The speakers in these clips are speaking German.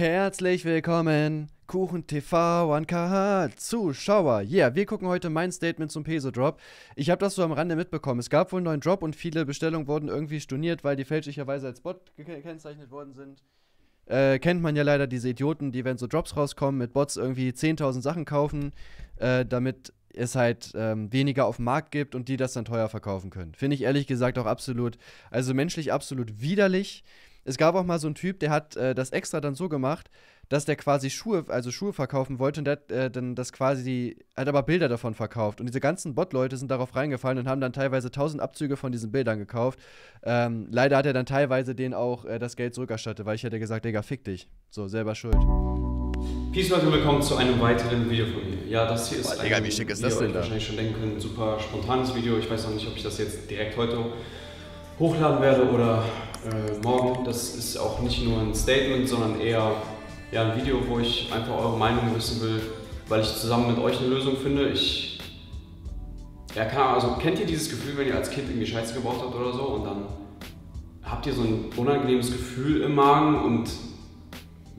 Herzlich willkommen, Kuchen TV, 1K, Zuschauer. Yeah, wir gucken heute mein Statement zum Peso-Drop. Ich habe das so am Rande mitbekommen. Es gab wohl einen neuen Drop und viele Bestellungen wurden irgendwie storniert, weil die fälschlicherweise als Bot gekennzeichnet worden sind. Äh, kennt man ja leider diese Idioten, die, wenn so Drops rauskommen, mit Bots irgendwie 10.000 Sachen kaufen, äh, damit es halt ähm, weniger auf dem Markt gibt und die das dann teuer verkaufen können. Finde ich ehrlich gesagt auch absolut, also menschlich absolut widerlich. Es gab auch mal so einen Typ, der hat äh, das extra dann so gemacht, dass der quasi Schuhe, also Schuhe verkaufen wollte und der hat äh, dann das quasi, hat aber Bilder davon verkauft. Und diese ganzen Bot-Leute sind darauf reingefallen und haben dann teilweise 1000 Abzüge von diesen Bildern gekauft. Ähm, leider hat er dann teilweise denen auch äh, das Geld zurückerstattet, weil ich hätte gesagt, Digga, fick dich. So, selber schuld. Peace Leute willkommen zu einem weiteren Video von mir. Ja, das hier ist Boah, Digga, wie schick ist das denn da? wahrscheinlich schon denken könnt, ein super spontanes Video. Ich weiß noch nicht, ob ich das jetzt direkt heute hochladen werde oder äh, morgen. Das ist auch nicht nur ein Statement, sondern eher ja, ein Video, wo ich einfach eure Meinung wissen will, weil ich zusammen mit euch eine Lösung finde. Ich ja, keine Ahnung, also kennt ihr dieses Gefühl, wenn ihr als Kind irgendwie Scheiße gebaut habt oder so und dann habt ihr so ein unangenehmes Gefühl im Magen und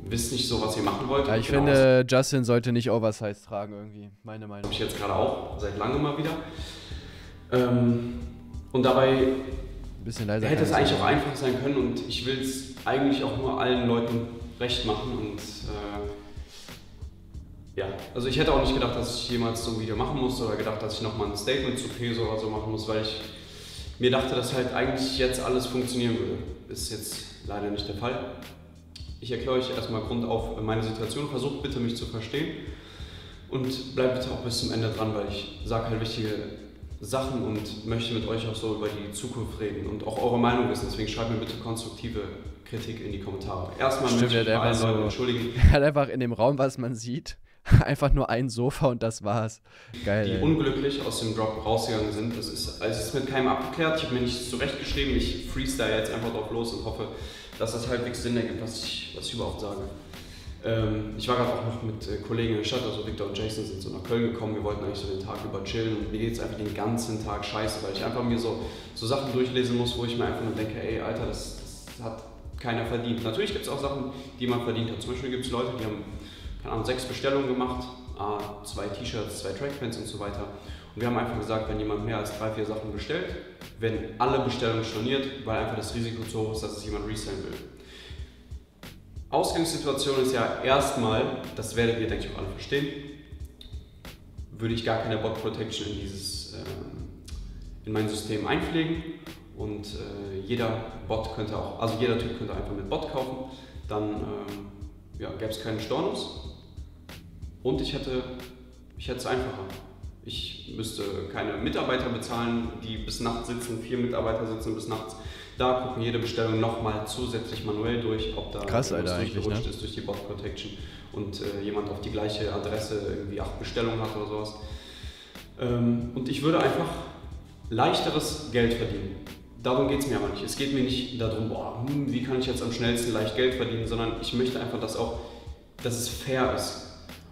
wisst nicht so, was ihr machen wollt? Ja, ich Genau, finde, Justin sollte nicht Oversize tragen irgendwie. Meine Meinung. habe ich jetzt gerade auch, seit langem mal wieder. Ähm, und dabei Ein bisschen leiser. hätte es ich eigentlich auch einfach sein können und ich will es eigentlich auch nur allen Leuten recht machen und äh, ja, also ich hätte auch nicht gedacht, dass ich jemals so ein Video machen muss oder gedacht, dass ich nochmal ein Statement zu Peso oder so machen muss, weil ich mir dachte, dass halt eigentlich jetzt alles funktionieren würde. Ist jetzt leider nicht der Fall. Ich erkläre euch erstmal Grund auf meine Situation, versucht bitte mich zu verstehen und bleibt bitte auch bis zum Ende dran, weil ich sage halt wichtige Sachen und möchte mit euch auch so über die Zukunft reden und auch eure Meinung wissen. Deswegen schreibt mir bitte konstruktive Kritik in die Kommentare. Erstmal Stimmt, möchte ich bei so- Leuten entschuldigen, Er hat einfach in dem Raum, was man sieht, einfach nur ein Sofa und das war's. Geil. die ey. unglücklich aus dem Drop rausgegangen sind. Das ist, also es ist mit keinem abgeklärt. Ich habe mir nichts zurechtgeschrieben. Ich freestyle jetzt einfach drauf los und hoffe, dass das halbwegs Sinn ergibt, was ich, was ich überhaupt sage. Ähm, ich war gerade auch noch mit äh, Kollegen in der Stadt, also Victor und Jason sind so nach Köln gekommen. Wir wollten eigentlich so den Tag über chillen und mir geht es einfach den ganzen Tag scheiße, weil ich einfach mir so, so Sachen durchlesen muss, wo ich mir einfach nur denke, ey, Alter, das, das hat keiner verdient. Natürlich gibt es auch Sachen, die man verdient hat. Zum Beispiel gibt es Leute, die haben, keine Ahnung, sechs Bestellungen gemacht, zwei T-Shirts, zwei Trackpants und so weiter. Und wir haben einfach gesagt, wenn jemand mehr als drei, vier Sachen bestellt, werden alle Bestellungen storniert, weil einfach das Risiko zu hoch ist, dass es jemand resellen will. Ausgangssituation ist ja erstmal, das werdet ihr, denke ich, auch alle verstehen, würde ich gar keine Bot Protection in dieses, ähm, in mein System einpflegen. Und äh, jeder Bot könnte auch, also jeder Typ könnte einfach mit Bot kaufen, dann ähm, ja, gäbe es keinen Stornos. Und ich hätte, ich hätte es einfacher. Ich müsste keine Mitarbeiter bezahlen, die bis nachts sitzen, vier Mitarbeiter sitzen bis nachts da, gucken jede Bestellung nochmal zusätzlich manuell durch, ob da Krass, Alter, durchgerutscht ne? ist durch die Bot Protection und äh, jemand auf die gleiche Adresse irgendwie acht Bestellungen hat oder sowas. Ähm, und ich würde einfach leichteres Geld verdienen. Darum geht es mir aber nicht. Es geht mir nicht darum, boah, hm, wie kann ich jetzt am schnellsten leicht Geld verdienen, sondern ich möchte einfach, dass auch, dass es fair ist.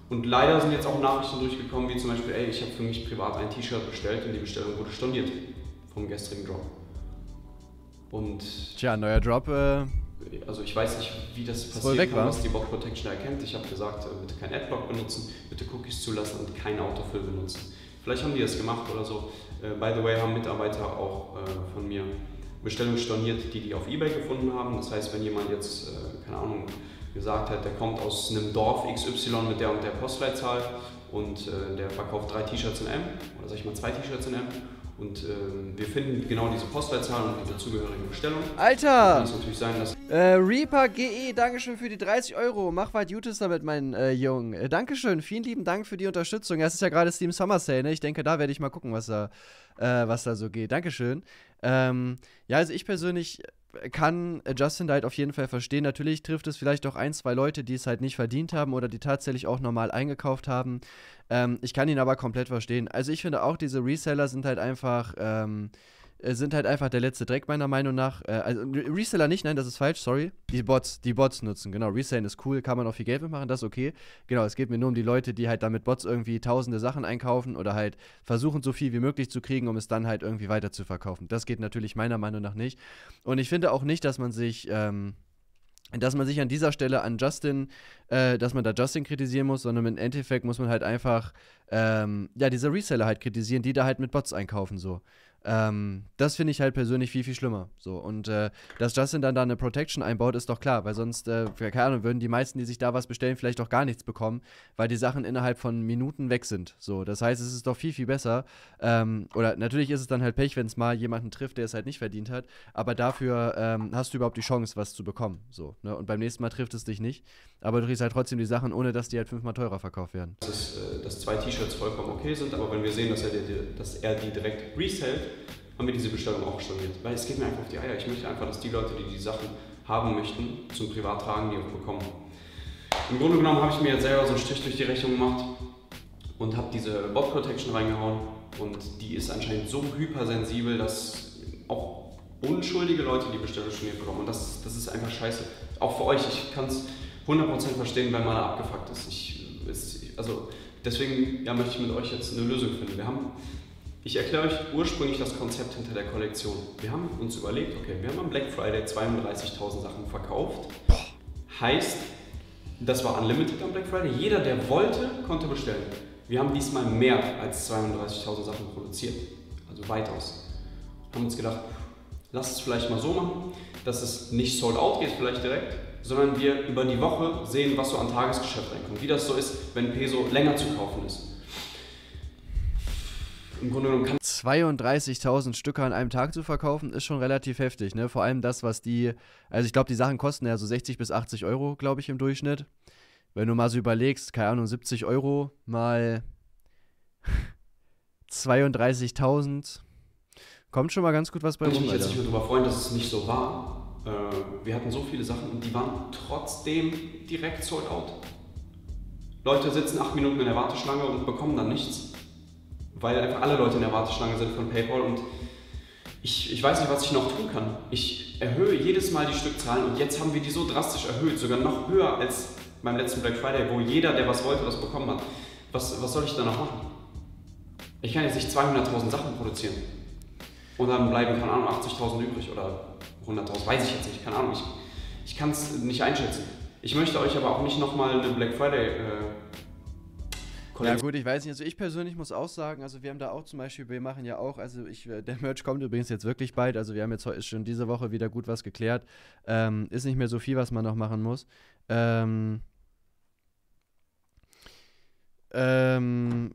Und leider sind jetzt auch Nachrichten durchgekommen, wie zum Beispiel, ey, ich habe für mich privat ein T-Shirt bestellt und die Bestellung wurde storniert vom gestrigen Drop. Und Tja, neuer Drop. Äh, also ich weiß nicht, wie das passiert kann, was die Bot Protection erkennt. Ich habe gesagt, äh, bitte kein Adblock benutzen, bitte Cookies zulassen und kein Autofill benutzen. Vielleicht haben die das gemacht oder so. Äh, By the way haben Mitarbeiter auch äh, von mir Bestellungen storniert, die die auf Ebay gefunden haben. Das heißt, wenn jemand jetzt, keine Ahnung, gesagt hat, der kommt aus einem Dorf XY mit der und der Postleitzahl und der verkauft drei T-Shirts in M oder sag ich mal zwei T-Shirts in M und ähm, wir finden genau diese Postleitzahl und diese zugehörige Bestellung. Alter! kann es natürlich sein, dass Äh, Reaper GE, Dankeschön für die 30 Euro. Mach weit Gutes damit, mein äh, Jungen. Äh, Dankeschön, vielen lieben Dank für die Unterstützung. Ja, Es ist ja gerade Steam Summer Sale, ne? Ich denke, da werde ich mal gucken, was da, äh, was da so geht. Dankeschön. Ähm, ja, also ich persönlich kann äh, Justin da halt auf jeden Fall verstehen. Natürlich trifft es vielleicht auch ein, zwei Leute, die es halt nicht verdient haben oder die tatsächlich auch normal eingekauft haben. Ähm, ich kann ihn aber komplett verstehen. Also ich finde auch, diese Reseller sind halt einfach, ähm, äh, sind halt einfach der letzte Dreck meiner Meinung nach. Äh, also Re- Reseller nicht, nein, das ist falsch, sorry. Die Bots, die Bots nutzen, genau. Resellen ist cool, kann man auch viel Geld mitmachen, das ist okay. Genau, es geht mir nur um die Leute, die halt damit Bots irgendwie tausende Sachen einkaufen oder halt versuchen, so viel wie möglich zu kriegen, um es dann halt irgendwie weiter zu verkaufen. Das geht natürlich meiner Meinung nach nicht. Und ich finde auch nicht, dass man sich, ähm, dass man sich an dieser Stelle an Justin, äh, dass man da Justin kritisieren muss, sondern im Endeffekt muss man halt einfach, ähm, ja, diese Reseller halt kritisieren, die da halt mit Bots einkaufen, so. Ähm, das finde ich halt persönlich viel, viel schlimmer. So. Und äh, dass Justin dann da eine Protection einbaut, ist doch klar, weil sonst, äh, keine Ahnung, würden die meisten, die sich da was bestellen, vielleicht auch gar nichts bekommen, weil die Sachen innerhalb von Minuten weg sind. So. Das heißt, es ist doch viel, viel besser. Ähm, oder natürlich ist es dann halt Pech, wenn es mal jemanden trifft, der es halt nicht verdient hat, aber dafür ähm, hast du überhaupt die Chance, was zu bekommen. So, ne? Und beim nächsten Mal trifft es dich nicht, aber du kriegst halt trotzdem die Sachen, ohne dass die halt fünfmal teurer verkauft werden. Das ist, äh, dass zwei T-Shirts vollkommen okay sind, aber wenn wir sehen, dass er dass er die direkt resellt, haben wir diese Bestellung auch storniert. Weil es geht mir einfach auf die Eier. Ich möchte einfach, dass die Leute, die die Sachen haben möchten, zum Privattragen, die auch bekommen. Im Grunde genommen habe ich mir jetzt selber so einen Strich durch die Rechnung gemacht und habe diese Bot Protection reingehauen und die ist anscheinend so hypersensibel, dass auch unschuldige Leute die Bestellung storniert bekommen und das, das ist einfach scheiße. Auch für euch, ich kann es 100% verstehen, wenn man da abgefuckt ist. Ich, ist also deswegen ja, möchte ich mit euch jetzt eine Lösung finden. Wir haben ich erkläre euch ursprünglich das Konzept hinter der Kollektion. Wir haben uns überlegt, okay, wir haben am Black Friday 32.000 Sachen verkauft. Heißt, das war unlimited am Black Friday. Jeder, der wollte, konnte bestellen. Wir haben diesmal mehr als 32.000 Sachen produziert. Also weitaus. Haben uns gedacht, lass es vielleicht mal so machen, dass es nicht sold out geht, vielleicht direkt, sondern wir über die Woche sehen, was so an Tagesgeschäft reinkommt. Wie das so ist, wenn Peso länger zu kaufen ist. Im Grunde genommen kann 32.000 Stücke an einem Tag zu verkaufen, ist schon relativ heftig. Ne? Vor allem das, was die, also ich glaube, die Sachen kosten ja so 60 bis 80 Euro, glaube ich, im Durchschnitt. Wenn du mal so überlegst, keine Ahnung, 70 Euro mal 32.000, kommt schon mal ganz gut was bei rum. Ich mich jetzt nicht darüber freuen, dass es nicht so war. Äh, wir hatten so viele Sachen und die waren trotzdem direkt sold out. Leute sitzen acht Minuten in der Warteschlange und bekommen dann nichts weil einfach alle Leute in der Warteschlange sind von PayPal und ich, ich weiß nicht, was ich noch tun kann. Ich erhöhe jedes Mal die Stückzahlen und jetzt haben wir die so drastisch erhöht, sogar noch höher als beim letzten Black Friday, wo jeder, der was wollte, das bekommen hat. Was, was soll ich da noch machen? Ich kann jetzt nicht 200.000 Sachen produzieren und dann bleiben, keine Ahnung, 80.000 übrig oder 100.000, weiß ich jetzt nicht, keine Ahnung. Ich, ich kann es nicht einschätzen. Ich möchte euch aber auch nicht nochmal eine Black Friday äh, ja gut, ich weiß nicht, also ich persönlich muss auch sagen, also wir haben da auch zum Beispiel, wir machen ja auch, also ich, äh, der Merch kommt übrigens jetzt wirklich bald, also wir haben jetzt ist schon diese Woche wieder gut was geklärt, ähm, ist nicht mehr so viel, was man noch machen muss. Ähm, ähm,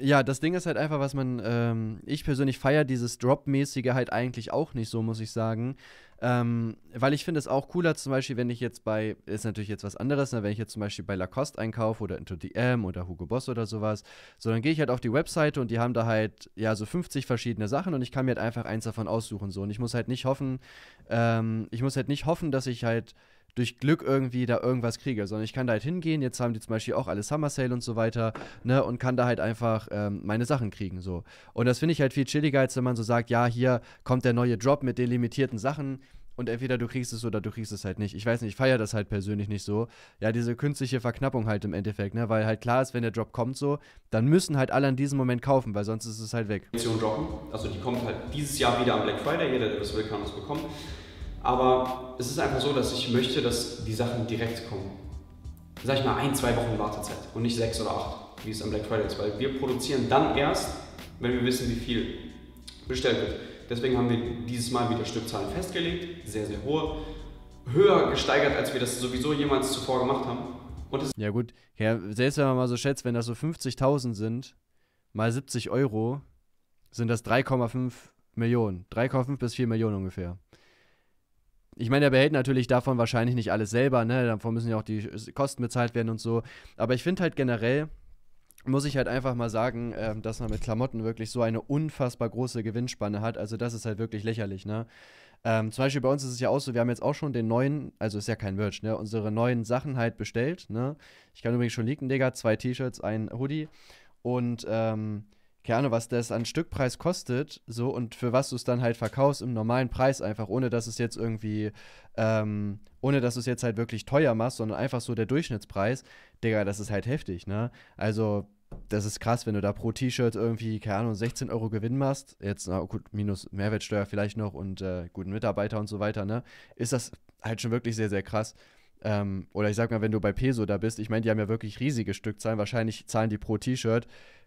ja, das Ding ist halt einfach, was man, ähm, ich persönlich feiere dieses Drop-mäßige halt eigentlich auch nicht so, muss ich sagen. Ähm, weil ich finde es auch cooler, zum Beispiel, wenn ich jetzt bei, ist natürlich jetzt was anderes, ne, wenn ich jetzt zum Beispiel bei Lacoste einkaufe oder Into DM oder Hugo Boss oder sowas, so dann gehe ich halt auf die Webseite und die haben da halt, ja, so 50 verschiedene Sachen und ich kann mir halt einfach eins davon aussuchen, so. Und ich muss halt nicht hoffen, ähm, ich muss halt nicht hoffen, dass ich halt durch Glück irgendwie da irgendwas kriege, sondern ich kann da halt hingehen, jetzt haben die zum Beispiel auch alle Summer Sale und so weiter, ne, und kann da halt einfach ähm, meine Sachen kriegen, so. Und das finde ich halt viel chilliger, als wenn man so sagt, ja, hier kommt der neue Drop mit den limitierten Sachen, und entweder du kriegst es oder du kriegst es halt nicht. Ich weiß nicht, ich feiere das halt persönlich nicht so. Ja, diese künstliche Verknappung halt im Endeffekt, ne? Weil halt klar ist, wenn der Drop kommt so, dann müssen halt alle an diesem Moment kaufen, weil sonst ist es halt weg. Also die kommt halt dieses Jahr wieder am Black Friday, jeder, der das will, kann es bekommen. Aber es ist einfach so, dass ich möchte, dass die Sachen direkt kommen. Sag ich mal, ein, zwei Wochen Wartezeit und nicht sechs oder acht, wie es am Black Friday ist. Weil wir produzieren dann erst, wenn wir wissen, wie viel bestellt wird. Deswegen haben wir dieses Mal wieder Stückzahlen festgelegt, sehr, sehr hohe, höher gesteigert, als wir das sowieso jemals zuvor gemacht haben. ja gut, ja, selbst wenn man mal so schätzt, wenn das so 50.000 sind, mal 70 Euro, sind das 3,5 Millionen. 3,5 bis 4 Millionen ungefähr. Ich meine, er behält natürlich davon wahrscheinlich nicht alles selber, ne? Davon müssen ja auch die Kosten bezahlt werden und so. Aber ich finde halt generell, muss ich halt einfach mal sagen, äh, dass man mit Klamotten wirklich so eine unfassbar große Gewinnspanne hat. Also das ist halt wirklich lächerlich, ne? Ähm, zum Beispiel bei uns ist es ja auch so, wir haben jetzt auch schon den neuen, also ist ja kein Merch, ne? Unsere neuen Sachen halt bestellt, ne? Ich kann übrigens schon leaken, Digga. Zwei T-Shirts, ein Hoodie. Und ähm, keine Ahnung, was das an Stückpreis kostet, so und für was du es dann halt verkaufst im normalen Preis einfach, ohne dass es jetzt irgendwie, ähm, ohne dass du es jetzt halt wirklich teuer machst, sondern einfach so der Durchschnittspreis, Digga, das ist halt heftig, ne? Also, das ist krass, wenn du da pro T-Shirt irgendwie, keine Ahnung, 16 Euro Gewinn machst, jetzt, na gut, minus Mehrwertsteuer vielleicht noch und äh, guten Mitarbeiter und so weiter, ne? Ist das halt schon wirklich sehr, sehr krass. Ähm, oder ich sag mal, wenn du bei Peso da bist, ich meine, die haben ja wirklich riesige Stückzahlen. Wahrscheinlich zahlen die pro T-Shirt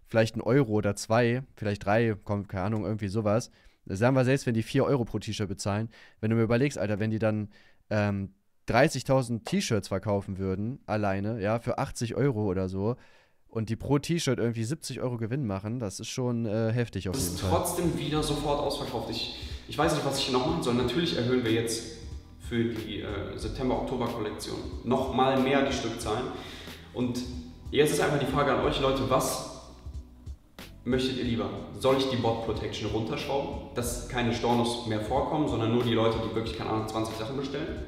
vielleicht einen Euro oder zwei, vielleicht drei, kommt, keine Ahnung, irgendwie sowas. Sagen wir selbst, wenn die vier Euro pro T-Shirt bezahlen, wenn du mir überlegst, Alter, wenn die dann ähm, 30.000 T-Shirts verkaufen würden, alleine, ja, für 80 Euro oder so, und die pro T-Shirt irgendwie 70 Euro Gewinn machen, das ist schon äh, heftig auf jeden Fall. trotzdem wieder sofort ausverkauft. Ich, ich weiß nicht, was ich noch machen soll. Natürlich erhöhen wir jetzt für die äh, September-Oktober-Kollektion nochmal mehr die Stückzahlen. Und jetzt ist einfach die Frage an euch Leute, was möchtet ihr lieber? Soll ich die Bot Protection runterschrauben, dass keine Stornos mehr vorkommen, sondern nur die Leute, die wirklich, keine Ahnung, 20 Sachen bestellen?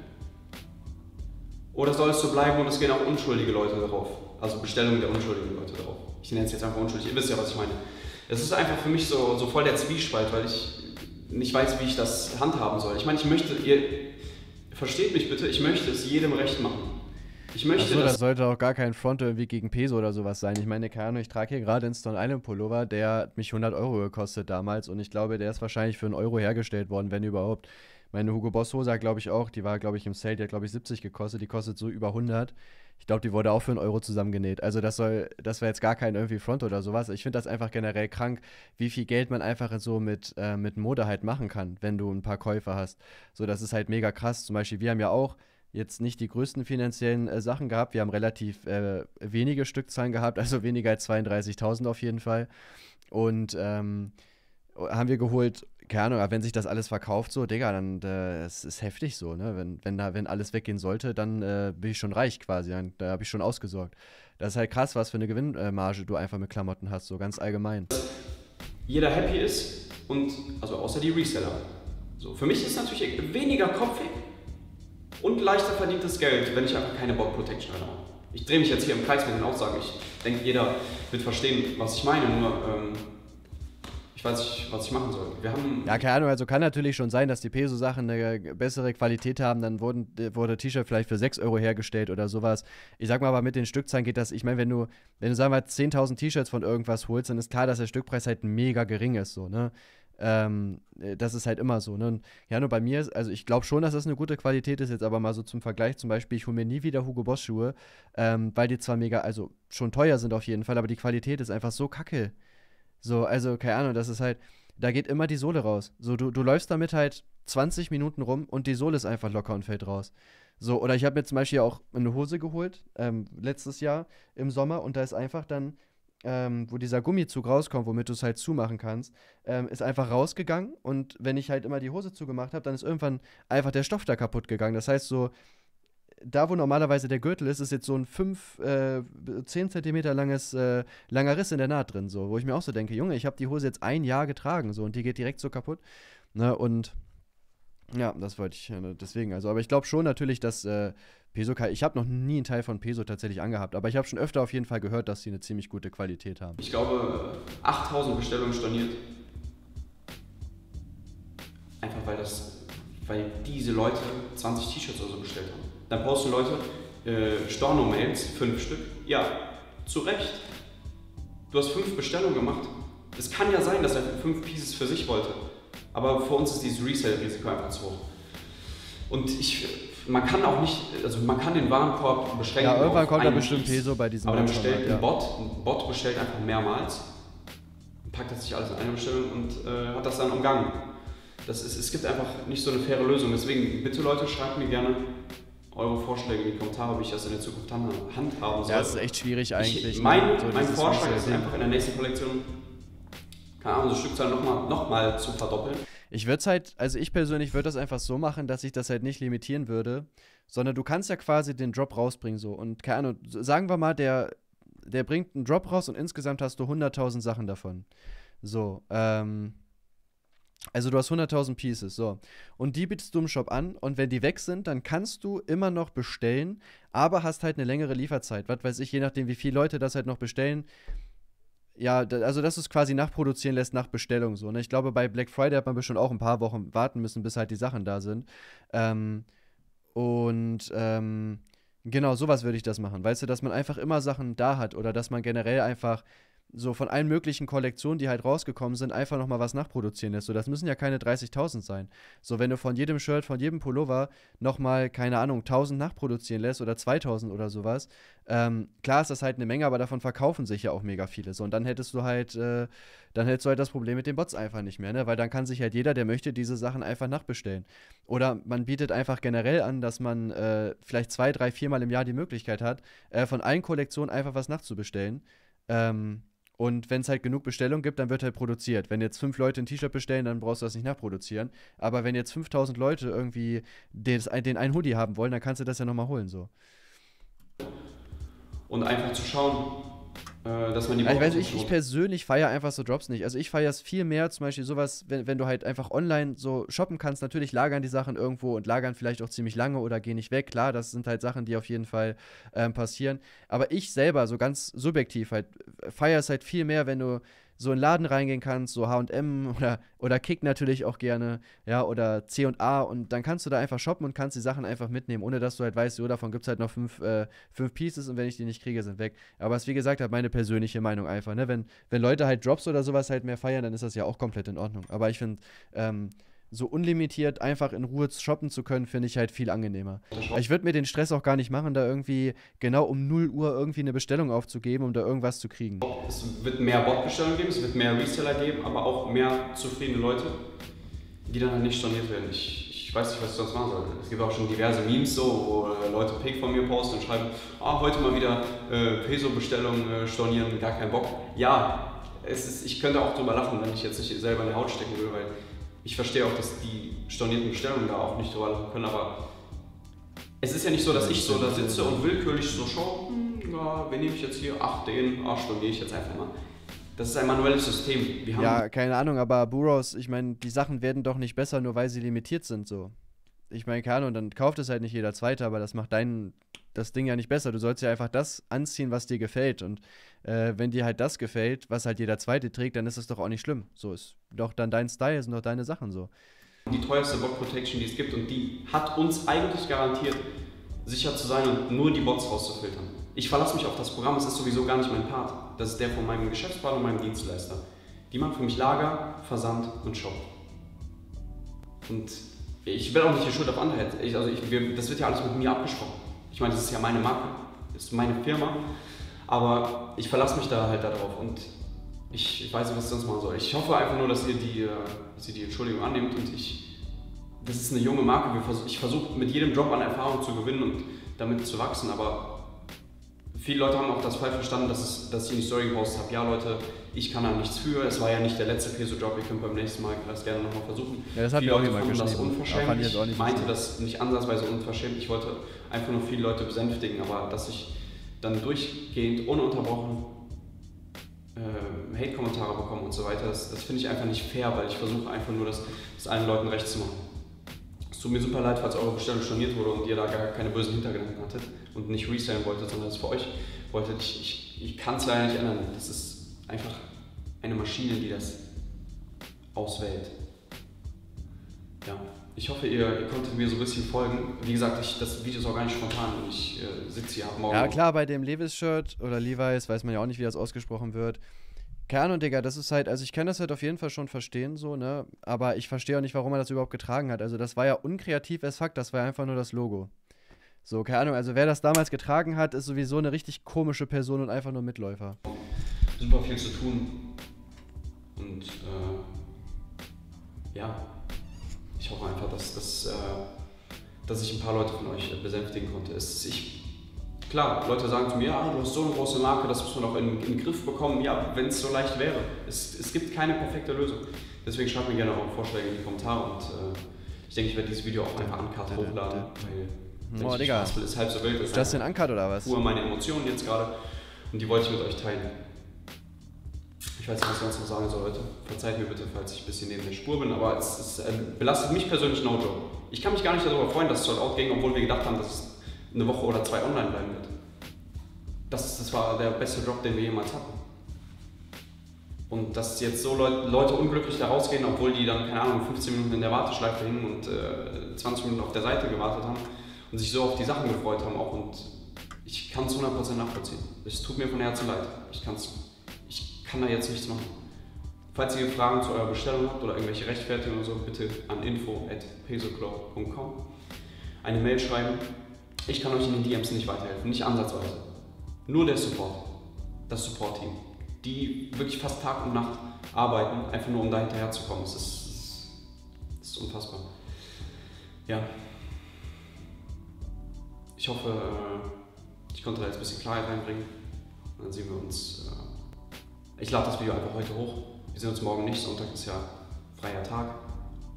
Oder soll es so bleiben und es gehen auch unschuldige Leute darauf? Also Bestellungen der unschuldigen Leute darauf. Ich nenne es jetzt einfach unschuldig. Ihr wisst ja, was ich meine. Es ist einfach für mich so, so voll der Zwiespalt, weil ich nicht weiß, wie ich das handhaben soll. Ich meine, ich möchte, ihr versteht mich bitte, ich möchte es jedem recht machen. Ich möchte Achso, das sollte auch gar kein Front irgendwie gegen Peso oder sowas sein. Ich meine, keine Ahnung, ich trage hier gerade einen Stone Island Pullover, der hat mich 100 Euro gekostet damals und ich glaube, der ist wahrscheinlich für einen Euro hergestellt worden, wenn überhaupt. Meine Hugo Boss Hose, glaube ich auch, die war, glaube ich, im Sale, die hat, glaube ich, 70 gekostet, die kostet so über 100. Ich glaube, die wurde auch für einen Euro zusammengenäht. Also das soll, das wäre jetzt gar kein irgendwie Front oder sowas. Ich finde das einfach generell krank, wie viel Geld man einfach so mit, äh, mit Mode halt machen kann, wenn du ein paar Käufer hast. So, das ist halt mega krass. Zum Beispiel, wir haben ja auch jetzt nicht die größten finanziellen äh, Sachen gehabt. Wir haben relativ äh, wenige Stückzahlen gehabt, also weniger als 32.000 auf jeden Fall. Und ähm, haben wir geholt, keine Ahnung, aber wenn sich das alles verkauft, so, Digga, dann äh, es ist heftig so, ne? Wenn, wenn da, wenn alles weggehen sollte, dann äh, bin ich schon reich quasi. Dann, da habe ich schon ausgesorgt. Das ist halt krass, was für eine Gewinnmarge du einfach mit Klamotten hast, so ganz allgemein. Jeder happy ist und, also außer die Reseller. So, für mich ist natürlich weniger kopfig und leichter verdientes Geld, wenn ich einfach keine Bot Protection habe. Ich drehe mich jetzt hier im Kreis mit den Aussagen. Ich denke, jeder wird verstehen, was ich meine. Nur ähm, ich weiß nicht, was ich machen soll. Wir haben ja, keine Ahnung, also kann natürlich schon sein, dass die Peso-Sachen eine bessere Qualität haben, dann wurden, wurde T-Shirt vielleicht für 6 Euro hergestellt oder sowas. Ich sag mal, aber mit den Stückzahlen geht das, ich meine, wenn du, wenn du sagen wir 10.000 T-Shirts von irgendwas holst, dann ist klar, dass der Stückpreis halt mega gering ist, so, ne? Ähm, das ist halt immer so, ne? Ja, nur bei mir, also ich glaube schon, dass das eine gute Qualität ist, jetzt aber mal so zum Vergleich, zum Beispiel, ich hole mir nie wieder Hugo Boss Schuhe, ähm, weil die zwar mega, also schon teuer sind auf jeden Fall, aber die Qualität ist einfach so kacke. So, also, keine Ahnung, das ist halt, da geht immer die Sohle raus. So, du, du läufst damit halt 20 Minuten rum und die Sohle ist einfach locker und fällt raus. So, oder ich habe mir zum Beispiel auch eine Hose geholt, ähm, letztes Jahr im Sommer, und da ist einfach dann, ähm, wo dieser Gummizug rauskommt, womit du es halt zumachen kannst, ähm, ist einfach rausgegangen. Und wenn ich halt immer die Hose zugemacht habe, dann ist irgendwann einfach der Stoff da kaputt gegangen. Das heißt, so, da, wo normalerweise der Gürtel ist, ist jetzt so ein 5, äh, 10 Zentimeter langes, äh, langer Riss in der Naht drin, so, wo ich mir auch so denke, Junge, ich habe die Hose jetzt ein Jahr getragen, so, und die geht direkt so kaputt. Ne, und ja, das wollte ich, äh, deswegen, also, aber ich glaube schon natürlich, dass äh, Peso, ich habe noch nie einen Teil von Peso tatsächlich angehabt, aber ich habe schon öfter auf jeden Fall gehört, dass sie eine ziemlich gute Qualität haben. Ich glaube, 8000 Bestellungen storniert. Einfach weil das, weil diese Leute 20 T-Shirts oder so bestellt haben. Dann posten Leute äh, Storno-Mails, fünf Stück. Ja, zu Recht. Du hast fünf Bestellungen gemacht. Es kann ja sein, dass er fünf Pieces für sich wollte. Aber für uns ist dieses Resale-Risiko einfach zu hoch. Und ich, man kann auch nicht, also man kann den Warenkorb beschränken. Ja, irgendwann kommt da bestimmt Peso bei diesem Aber dann bestellt ein Bot, ein Bot bestellt einfach mehrmals, packt das sich alles in eine Bestellung und äh, hat das dann umgangen. Das ist, es gibt einfach nicht so eine faire Lösung. Deswegen bitte Leute, schreibt mir gerne, eure Vorschläge in die Kommentare, wie ich das in der Zukunft handhaben soll. Ja, das ist echt schwierig eigentlich. Ich, mein, so mein Vorschlag ist einfach in der nächsten Kollektion, keine Ahnung, so Stückzahl nochmal noch mal zu verdoppeln. Ich würde es halt, also ich persönlich würde das einfach so machen, dass ich das halt nicht limitieren würde, sondern du kannst ja quasi den Drop rausbringen so. Und keine Ahnung, sagen wir mal, der, der bringt einen Drop raus und insgesamt hast du 100.000 Sachen davon. So, ähm, also du hast 100.000 Pieces, so. Und die bietest du im Shop an und wenn die weg sind, dann kannst du immer noch bestellen, aber hast halt eine längere Lieferzeit. Was weiß ich, je nachdem, wie viele Leute das halt noch bestellen. Ja, also dass du es quasi nachproduzieren lässt nach Bestellung so. Ne? Ich glaube, bei Black Friday hat man bestimmt auch ein paar Wochen warten müssen, bis halt die Sachen da sind. Ähm, und ähm, genau, sowas würde ich das machen. Weißt du, dass man einfach immer Sachen da hat oder dass man generell einfach so von allen möglichen Kollektionen, die halt rausgekommen sind, einfach nochmal was nachproduzieren lässt. So, das müssen ja keine 30.000 sein. So, wenn du von jedem Shirt, von jedem Pullover nochmal, keine Ahnung, 1000 nachproduzieren lässt oder 2000 oder sowas, ähm, klar ist das halt eine Menge, aber davon verkaufen sich ja auch mega viele. So, und dann hättest du halt, äh, dann hättest du halt das Problem mit den Bots einfach nicht mehr, ne? Weil dann kann sich halt jeder, der möchte, diese Sachen einfach nachbestellen. Oder man bietet einfach generell an, dass man äh, vielleicht zwei, drei, viermal im Jahr die Möglichkeit hat, äh, von allen Kollektionen einfach was nachzubestellen. Ähm, und wenn es halt genug Bestellungen gibt, dann wird halt produziert. Wenn jetzt fünf Leute ein T-Shirt bestellen, dann brauchst du das nicht nachproduzieren. Aber wenn jetzt 5000 Leute irgendwie den, den einen Hoodie haben wollen, dann kannst du das ja nochmal holen. So. Und einfach zu schauen, dass man die also ich weiß, ich, ich persönlich feiere einfach so Drops nicht. Also ich feiere es viel mehr, zum Beispiel sowas, wenn, wenn du halt einfach online so shoppen kannst. Natürlich lagern die Sachen irgendwo und lagern vielleicht auch ziemlich lange oder gehen nicht weg. Klar, das sind halt Sachen, die auf jeden Fall ähm, passieren. Aber ich selber, so ganz subjektiv, halt feiere es halt viel mehr, wenn du so in den Laden reingehen kannst, so HM oder, oder Kick natürlich auch gerne, ja, oder C und A und dann kannst du da einfach shoppen und kannst die Sachen einfach mitnehmen, ohne dass du halt weißt, so davon gibt es halt noch fünf, äh, fünf Pieces und wenn ich die nicht kriege, sind weg. Aber es ist wie gesagt halt meine persönliche Meinung einfach, ne? Wenn, wenn Leute halt Drops oder sowas halt mehr feiern, dann ist das ja auch komplett in Ordnung. Aber ich finde, ähm, so unlimitiert einfach in Ruhe shoppen zu können, finde ich halt viel angenehmer. Ich würde mir den Stress auch gar nicht machen, da irgendwie genau um 0 Uhr irgendwie eine Bestellung aufzugeben, um da irgendwas zu kriegen. Es wird mehr Botbestellungen geben, es wird mehr Reseller geben, aber auch mehr zufriedene Leute, die dann halt nicht storniert werden. Ich, ich weiß nicht, was ich sonst machen soll. Es gibt auch schon diverse Memes so, wo Leute Pick von mir posten und schreiben, ah, heute mal wieder äh, Peso-Bestellung äh, stornieren, gar keinen Bock. Ja, es ist, ich könnte auch drüber lachen, wenn ich jetzt nicht selber in die Haut stecken würde, weil ich verstehe auch, dass die stornierten Bestellungen da auch nicht drüber lachen können, aber es ist ja nicht so, dass ich so da sitze und willkürlich so schaue, hm, ja, wen nehme ich jetzt hier? Ach, den, ach, storniere ich jetzt einfach mal. Das ist ein manuelles System. ja, keine Ahnung, aber Buros, ich meine, die Sachen werden doch nicht besser, nur weil sie limitiert sind, so. Ich meine, keine Ahnung, dann kauft es halt nicht jeder Zweite, aber das macht dein, das Ding ja nicht besser. Du sollst ja einfach das anziehen, was dir gefällt. Und äh, wenn dir halt das gefällt, was halt jeder Zweite trägt, dann ist das doch auch nicht schlimm. So ist doch dann dein Style, sind doch deine Sachen so. Die teuerste Bot Protection, die es gibt, und die hat uns eigentlich garantiert, sicher zu sein und nur die Bots rauszufiltern. Ich verlasse mich auf das Programm, es ist sowieso gar nicht mein Part. Das ist der von meinem Geschäftspartner und meinem Dienstleister. Die machen für mich Lager, Versand und Shop. Und ich will auch nicht die Schuld auf andere. Ich, also ich, wir, das wird ja alles mit mir abgesprochen. Ich meine, das ist ja meine Marke, das ist meine Firma. Aber ich verlasse mich da halt darauf und ich, ich weiß nicht, was ich sonst machen soll. Ich hoffe einfach nur, dass ihr die, äh, dass ihr die Entschuldigung annehmt und ich. Das ist eine junge Marke. Ich versuche mit jedem Job an Erfahrung zu gewinnen und damit zu wachsen, aber viele Leute haben auch das falsch verstanden, dass, es, dass ich in die Story gepostet habe, ja Leute, ich kann da nichts für, es war ja nicht der letzte Peso-Job, ihr könnt beim nächsten Mal das gerne nochmal versuchen. Ja, das hat viele Leute auch fanden das unverschämt. Ich, ich meinte das nicht ansatzweise unverschämt, ich wollte einfach nur viele Leute besänftigen, aber dass ich dann durchgehend, ununterbrochen äh, Hate-Kommentare bekomme und so weiter, das, das finde ich einfach nicht fair, weil ich versuche einfach nur, das, das allen Leuten recht zu machen. Es tut mir super leid, falls eure Bestellung storniert wurde und ihr da gar keine bösen Hintergedanken hattet und nicht resellen wolltet, sondern es für euch wolltet. Ich, ich, ich kann es leider nicht ändern. Das ist einfach eine Maschine, die das auswählt. Ja, ich hoffe, ihr, ihr konntet mir so ein bisschen folgen. Wie gesagt, ich, das Video ist auch gar nicht spontan und ich äh, sitze hier ab morgen. Ja, klar, bei dem Levis-Shirt oder Levi's weiß man ja auch nicht, wie das ausgesprochen wird. Keine Ahnung, Digga, das ist halt, also ich kann das halt auf jeden Fall schon verstehen, so, ne? Aber ich verstehe auch nicht, warum er das überhaupt getragen hat. Also, das war ja unkreativ as fuck, das war ja einfach nur das Logo. So, keine Ahnung, also wer das damals getragen hat, ist sowieso eine richtig komische Person und einfach nur Mitläufer. Super viel zu tun. Und äh, ja, ich hoffe einfach, dass, dass, äh, dass ich ein paar Leute von euch besänftigen konnte. Es, ich, klar, Leute sagen zu mir, ja, du hast so eine große Marke, das muss man auch in, in den Griff bekommen. Ja, wenn es so leicht wäre. Es, es gibt keine perfekte Lösung. Deswegen schreibt mir gerne eure Vorschläge in die Kommentare und äh, ich denke, ich werde dieses Video auch einfach uncut hochladen, weil Oh, Digga. ist halb so wild. Ist Justin Uncut oder was? Pur meine Emotionen jetzt gerade und die wollte ich mit euch teilen. Ich weiß nicht, was ich sonst noch sagen soll heute. Verzeiht mir bitte, falls ich ein bisschen neben der Spur bin, aber es, es äh, belastet mich persönlich no joke. Ich kann mich gar nicht darüber freuen, dass es Sold Out ging, obwohl wir gedacht haben, dass es eine Woche oder zwei online bleiben wird. Das, das war der beste Drop, den wir jemals hatten. Und dass jetzt so Leute, Leute unglücklich da rausgehen, obwohl die dann, keine Ahnung, 15 Minuten in der Warteschleife hingen und äh, 20 Minuten auf der Seite gewartet haben und sich so auf die Sachen gefreut haben auch. Und ich kann es 100% nachvollziehen. Es tut mir von Herzen leid. Ich kann es kann da jetzt nichts machen. Falls ihr Fragen zu eurer Bestellung habt oder irgendwelche Rechtfertigungen oder so, bitte an info.pesoclub.com eine Mail schreiben. Ich kann euch in den DMs nicht weiterhelfen, nicht ansatzweise. Nur der Support, das Support-Team, die wirklich fast Tag und Nacht arbeiten, einfach nur um da hinterher zu kommen. Das ist, das ist unfassbar. Ja. Ich hoffe, äh, ich konnte da jetzt ein bisschen Klarheit reinbringen. Dann sehen wir uns. Ich lade das Video einfach heute hoch. Wir sehen uns morgen nicht. Sonntag ist ja freier Tag.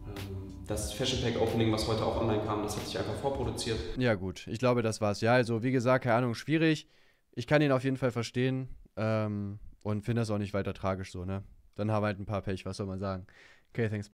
Ähm, das Fashion Pack Opening, was heute auch online kam, das hat sich einfach vorproduziert. Ja, gut. Ich glaube, das war's. Ja, also wie gesagt, keine Ahnung, schwierig. Ich kann ihn auf jeden Fall verstehen ähm, und finde das auch nicht weiter tragisch so, ne? Dann haben wir halt ein paar Pech, was soll man sagen. Okay, thanks.